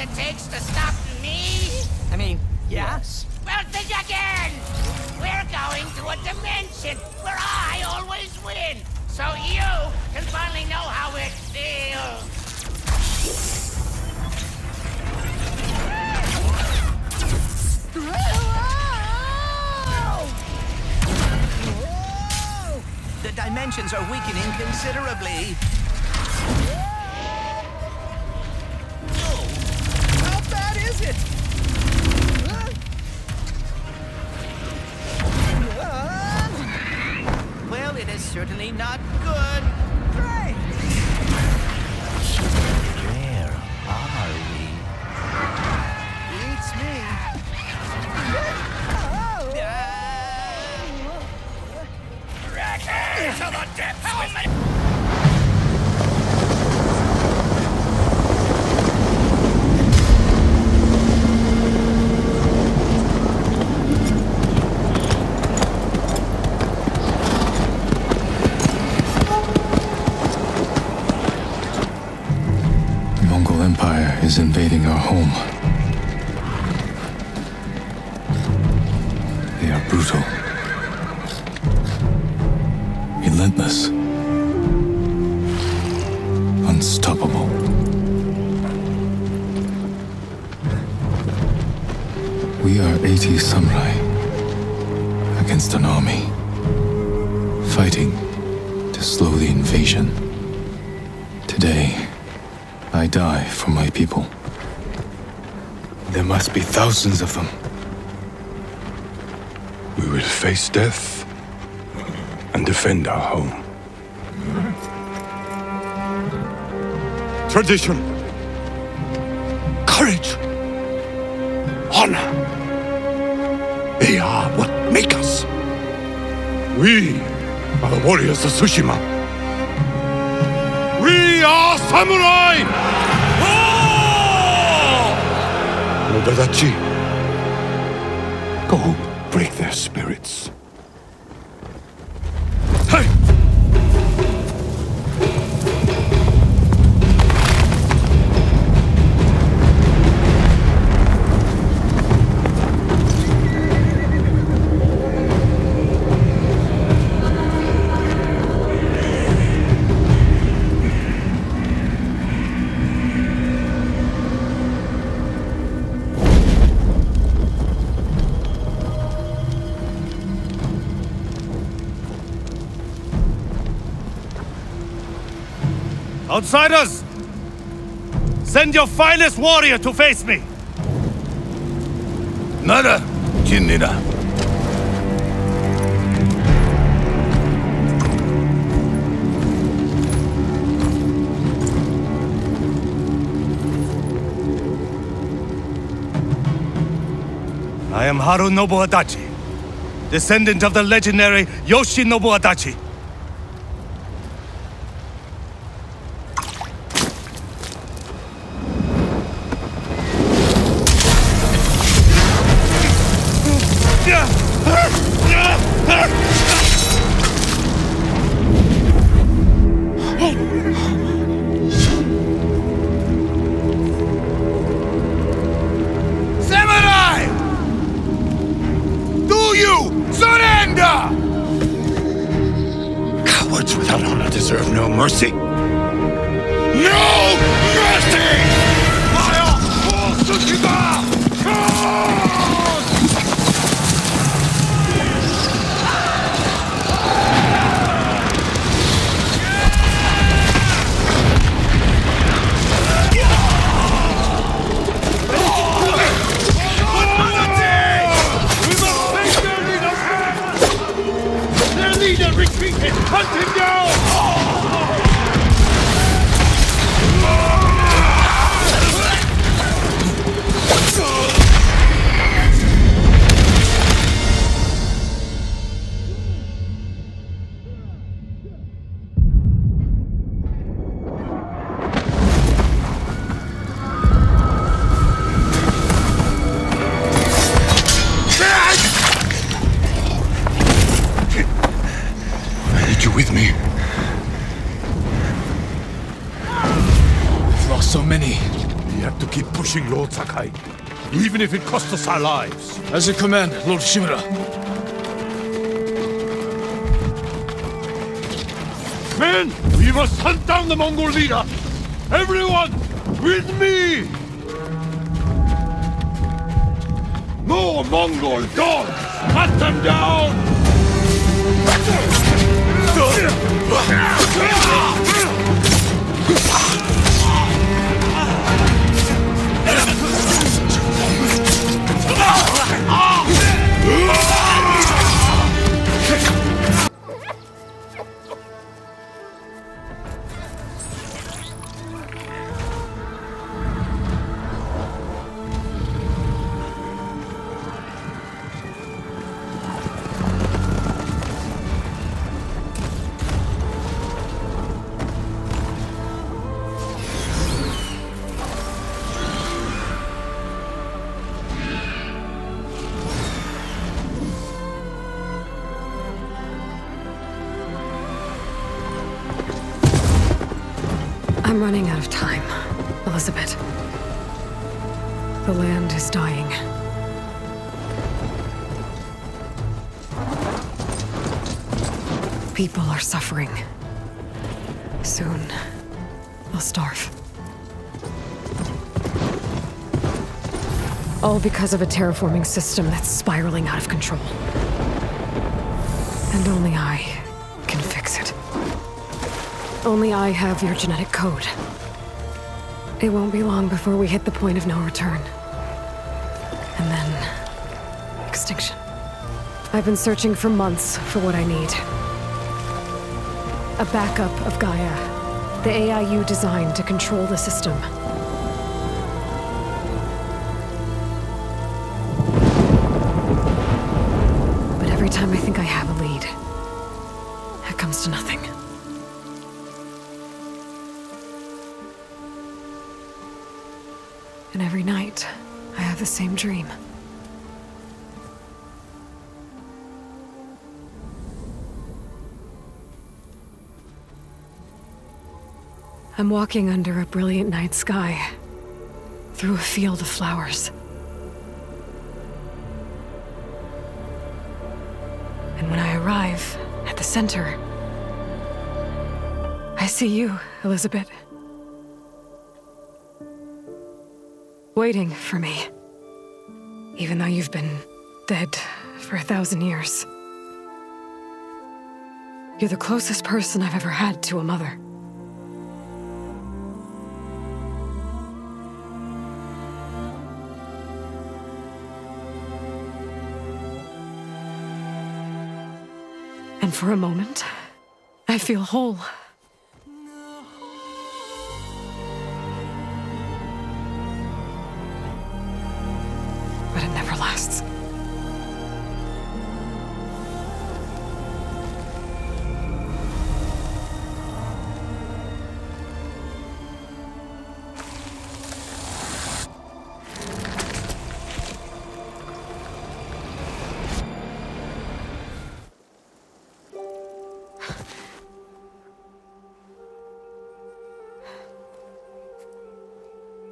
it takes to stop me? I mean, yes. Well, think again! We're going to a dimension where I always win, so you can finally know how it feels. The dimensions are weakening considerably. It is certainly not good. Great. Where are we? Beats me. To the depths unstoppable. We are 80 samurai against an army, fighting to slow the invasion. Today, I die for my people. There must be thousands of them. We will face death and defend our home. Tradition, courage, honor. They are what make us. We are the warriors of Tsushima. We are samurai! Nodadachi, go break their spirits. Outsiders! Send your finest warrior to face me! Nada, Jinnida. I am Harunobu Adachi, descendant of the legendary Yoshinobu Adachi. Deserve no mercy. So many. We have to keep pushing Lord Sakai, even if it costs us our lives. As you command, Lord Shimura. Men, we must hunt down the Mongol leader! Everyone, with me! More Mongol dogs! Cut them down! I'm running out of time, Elizabeth. The land is dying. People are suffering. Soon, they'll starve. All because of a terraforming system that's spiraling out of control. And only I. Only I have your genetic code. It won't be long before we hit the point of no return. And then... extinction. I've been searching for months for what I need. A backup of Gaia. The AI you designed to control the system. But every time I think I have a lead, it comes to nothing. The same dream. I'm walking under a brilliant night sky, through a field of flowers. And when I arrive at the center, I see you, Elizabeth. waiting for me. Even though you've been dead for a thousand years. You're the closest person I've ever had to a mother. And for a moment, I feel whole.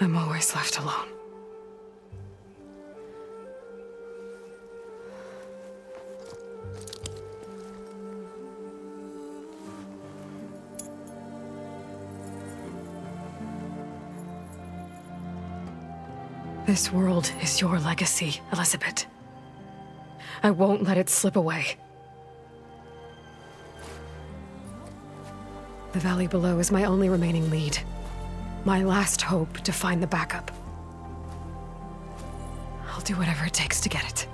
I'm always left alone. This world is your legacy, Elizabeth. I won't let it slip away. The valley below is my only remaining lead. My last hope to find the backup. I'll do whatever it takes to get it.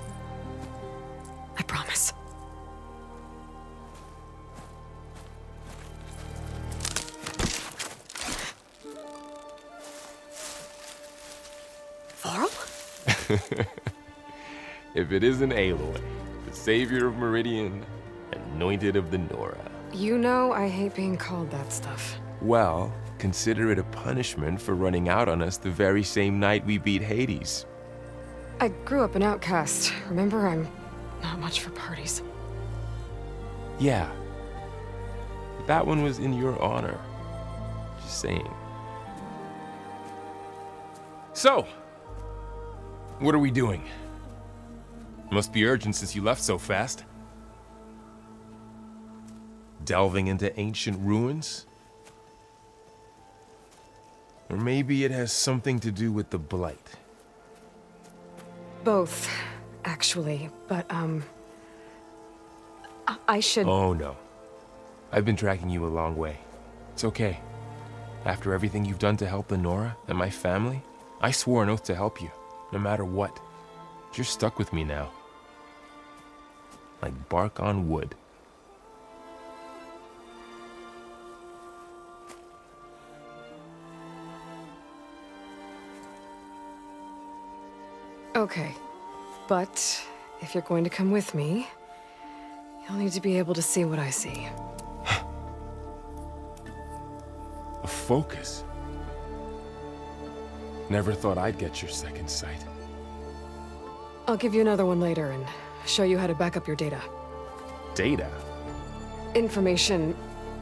if it isn't Aloy, the savior of Meridian, anointed of the Nora. You know I hate being called that stuff. Well, consider it a punishment for running out on us the very same night we beat Hades. I grew up an outcast. Remember, I'm not much for parties. Yeah. But that one was in your honor. Just saying. So, what are we doing? Must be urgent since you left so fast. Delving into ancient ruins? Or maybe it has something to do with the Blight. Both, actually. But, um... I, I should... Oh no. I've been tracking you a long way. It's okay. After everything you've done to help the Nora and my family, I swore an oath to help you, no matter what. You're stuck with me now. Like bark on wood. Okay. But, if you're going to come with me, you'll need to be able to see what I see. A focus. Never thought I'd get your second sight. I'll give you another one later and show you how to back up your data. Data? Information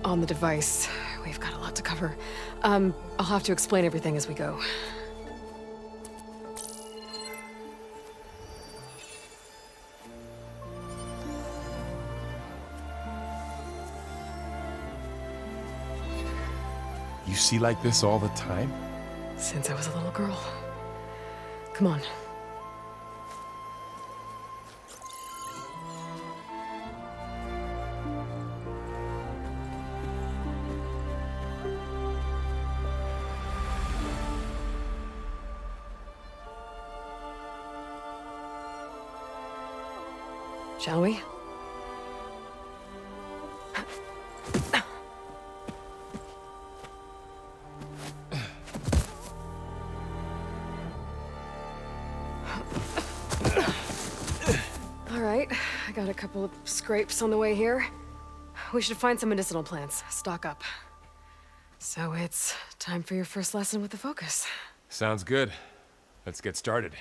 on the device. We've got a lot to cover. Um, I'll have to explain everything as we go. You see like this all the time? Since I was a little girl. Come on. Shall we? Got a couple of scrapes on the way here. We should find some medicinal plants, stock up. So it's time for your first lesson with the Focus. Sounds good. Let's get started.